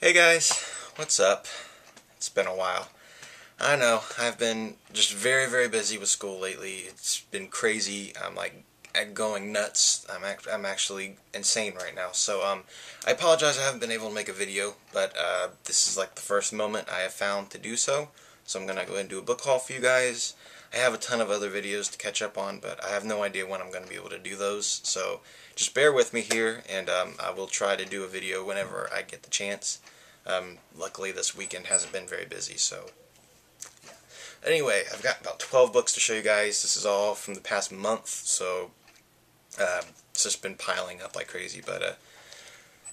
Hey guys, what's up? It's been a while. I know, I've been just very, very busy with school lately. It's been crazy. I'm like going nuts. I'm, act I'm actually insane right now. So, um, I apologize I haven't been able to make a video, but, uh, this is like the first moment I have found to do so. So I'm gonna go ahead and do a book haul for you guys. I have a ton of other videos to catch up on, but I have no idea when I'm going to be able to do those. So just bear with me here, and um, I will try to do a video whenever I get the chance. Um, luckily, this weekend hasn't been very busy, so. Anyway, I've got about 12 books to show you guys. This is all from the past month, so uh, it's just been piling up like crazy. But uh,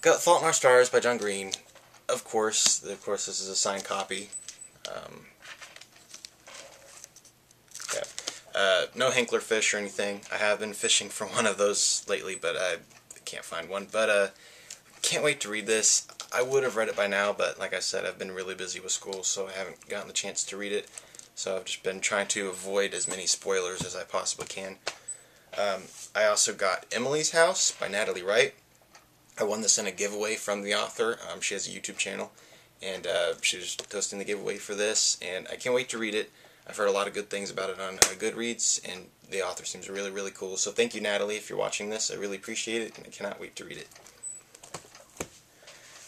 got Fault in Our Stars by John Green. Of course, of course, this is a signed copy. Um, Uh, no Hanklerfish or anything. I have been fishing for one of those lately, but I can't find one. But uh, can't wait to read this. I would have read it by now, but like I said, I've been really busy with school, so I haven't gotten the chance to read it. So I've just been trying to avoid as many spoilers as I possibly can. Um, I also got Emily's House by Natalie Wright. I won this in a giveaway from the author. Um, she has a YouTube channel, and uh, was hosting the giveaway for this, and I can't wait to read it. I've heard a lot of good things about it on uh, Goodreads, and the author seems really, really cool. So thank you, Natalie, if you're watching this. I really appreciate it, and I cannot wait to read it.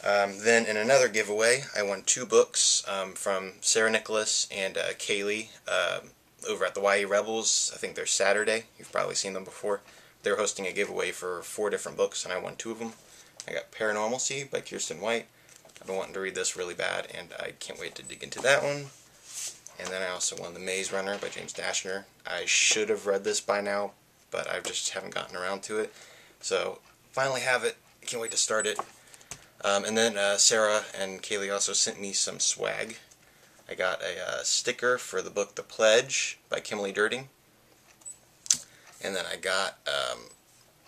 Um, then in another giveaway, I won two books um, from Sarah Nicholas and uh, Kaylee uh, over at the YA Rebels. I think they're Saturday. You've probably seen them before. They're hosting a giveaway for four different books, and I won two of them. I got Paranormalcy by Kiersten White. I've been wanting to read this really bad, and I can't wait to dig into that one. And then I also won The Maze Runner by James Dashner. I should have read this by now, but I just haven't gotten around to it. So, finally have it. Can't wait to start it. Um, and then uh, Sarah and Kaylee also sent me some swag. I got a uh, sticker for the book The Pledge by Kimberly Derting. And then I got um,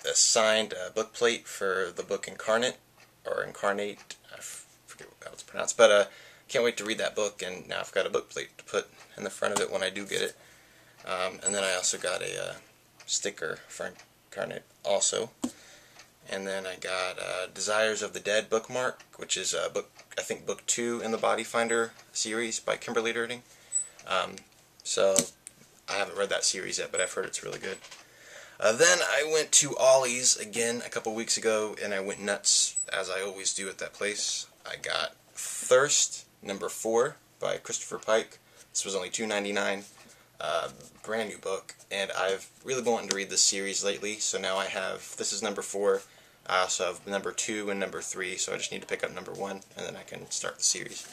a signed uh, book plate for the book Incarnate, or Incarnate, I forget how it's pronounced, but uh, can't wait to read that book, and now I've got a book plate to put in the front of it when I do get it. Um, and then I also got a uh, sticker for Incarnate also. And then I got uh, Desires of the Dead bookmark, which is uh, book I think book two in the Body Finder series by Kimberly Derting. Um, so I haven't read that series yet, but I've heard it's really good. Uh, then I went to Ollie's again a couple weeks ago, and I went nuts as I always do at that place. I got Thirst number four by Christopher Pike. This was only $2.99. Uh, brand new book, and I've really been wanting to read this series lately, so now I have, this is number four, I also have number two and number three, so I just need to pick up number one, and then I can start the series.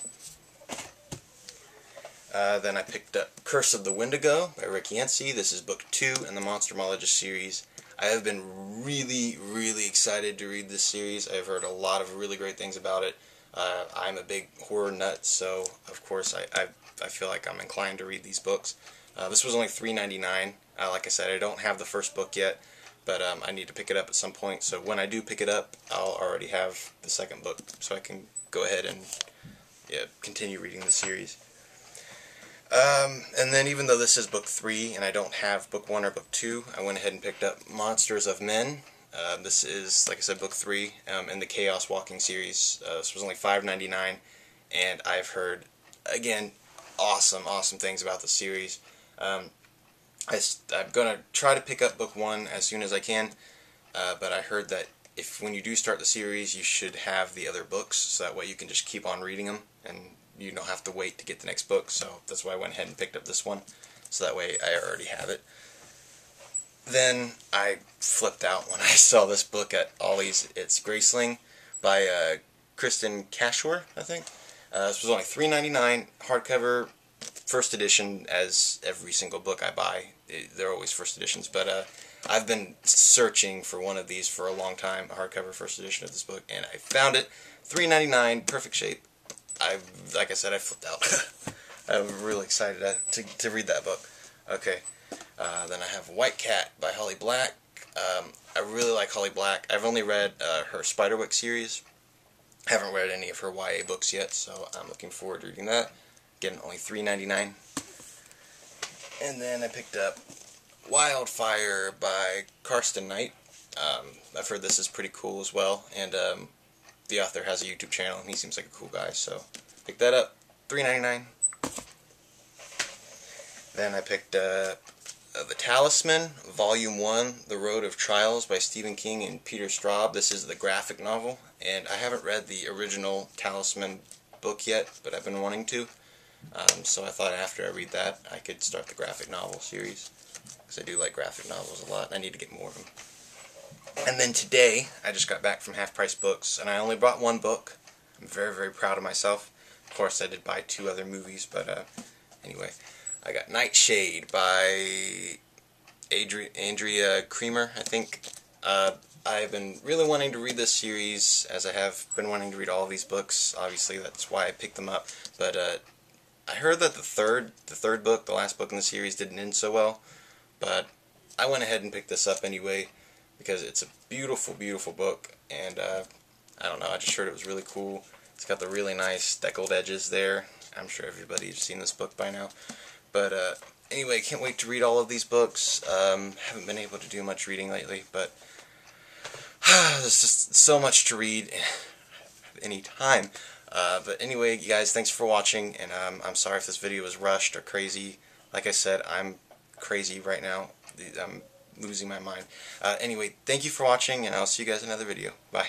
Uh, then I picked up Curse of the Wendigo by Rick Yancey. This is book two in the Monstrumologist series. I have been really, really excited to read this series. I've heard a lot of really great things about it. Uh, I'm a big horror nut, so of course I, I, I feel like I'm inclined to read these books. Uh, this was only $3.99. Uh, like I said, I don't have the first book yet, but um, I need to pick it up at some point. So when I do pick it up, I'll already have the second book, so I can go ahead and yeah, continue reading the series. Um, and then even though this is book three and I don't have book one or book two, I went ahead and picked up Monsters of Men uh, this is, like I said, book three um, in the Chaos Walking series. Uh, this was only $5.99, and I've heard, again, awesome, awesome things about the series. Um, I, am going to try to pick up book one as soon as I can, uh, but I heard that if when you do start the series, you should have the other books, so that way you can just keep on reading them, and you don't have to wait to get the next book, so that's why I went ahead and picked up this one, so that way I already have it. Then I flipped out when I saw this book at Ollie's. It's Graceling by uh, Kristin Cashore, I think. Uh, this was only $3.99 hardcover, first edition, as every single book I buy. They're always first editions, but uh, I've been searching for one of these for a long time, a hardcover first edition of this book, and I found it. $3.99, perfect shape. I, like I said, I flipped out. I'm really excited to, to read that book. Okay. Uh, then I have White Cat by Holly Black. Um, I really like Holly Black. I've only read uh, her Spiderwick series. Haven't read any of her YA books yet, so I'm looking forward to reading that. Getting only $3.99. And then I picked up Wildfire by Karsten Knight. Um, I've heard this is pretty cool as well, and um, the author has a YouTube channel, and he seems like a cool guy, so pick that up. Three ninety nine. Then I picked uh, uh, The Talisman, Volume 1, The Road of Trials by Stephen King and Peter Straub. This is the graphic novel, and I haven't read the original Talisman book yet, but I've been wanting to. Um, so I thought after I read that, I could start the graphic novel series, because I do like graphic novels a lot, and I need to get more of them. And then today, I just got back from Half Price Books, and I only brought one book. I'm very, very proud of myself. Of course, I did buy two other movies, but uh, anyway. I got Nightshade by Adri Andrea Cremer, I think. Uh, I've been really wanting to read this series, as I have been wanting to read all these books. Obviously, that's why I picked them up. But uh, I heard that the third, the third book, the last book in the series, didn't end so well. But I went ahead and picked this up anyway because it's a beautiful, beautiful book, and uh, I don't know. I just heard it was really cool. It's got the really nice deckled edges there. I'm sure everybody's seen this book by now. But uh, anyway, can't wait to read all of these books. Um, haven't been able to do much reading lately, but there's just so much to read any time. Uh, but anyway, you guys, thanks for watching, and um, I'm sorry if this video was rushed or crazy. Like I said, I'm crazy right now. I'm losing my mind. Uh, anyway, thank you for watching, and I'll see you guys in another video. Bye.